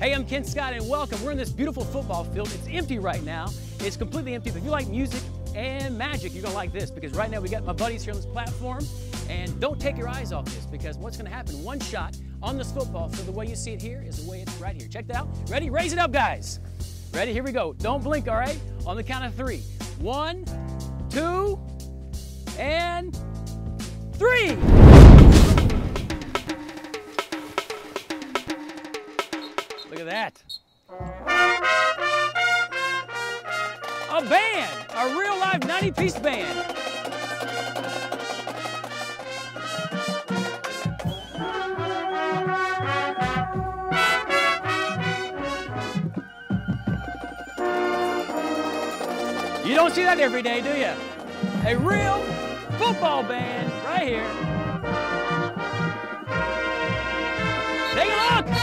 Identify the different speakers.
Speaker 1: Hey, I'm Ken Scott and welcome. We're in this beautiful football field. It's empty right now. It's completely empty. But if you like music and magic, you're gonna like this because right now we got my buddies here on this platform. And don't take your eyes off this because what's gonna happen, one shot on this football field, the way you see it here is the way it's right here. Check that out. Ready? Raise it up, guys. Ready? Here we go. Don't blink, all right? On the count of three. One, two, and three. Look at that. A band, a real live 90 piece band. You don't see that every day, do you? A real football band right here. Take a look!